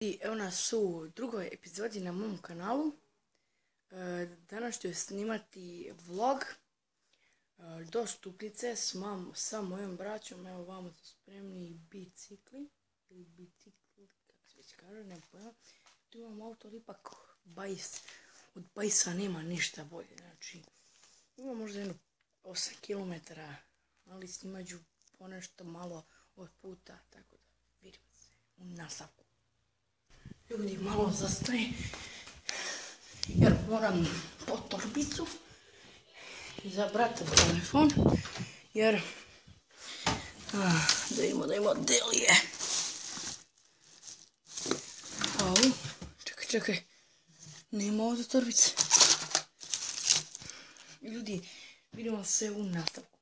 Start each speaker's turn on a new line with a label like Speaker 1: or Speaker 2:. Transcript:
Speaker 1: I evo nas u drugoj epizodi na mom kanalu. E, danas ću snimati vlog e, do stupnice s, sa mojom braćom. Evo vamo su spremni bicikli. Ili bicikli, kako se već kaže, ne pojma. Tu imam auto, ali ipak bajs. Od bajsa nema ništa bolje. Znači, ima možda jedno 8 km, ali snimat ću ponešto malo od puta, tako da vidimo se u nastavku. Ljudi, malo zastaje. Jer moram po torbicu za bratov telefon. Jer da imamo da imamo delije. Au, čekaj, čekaj. Nema ovdje torbice. Ljudi, vidimo se u nastavku.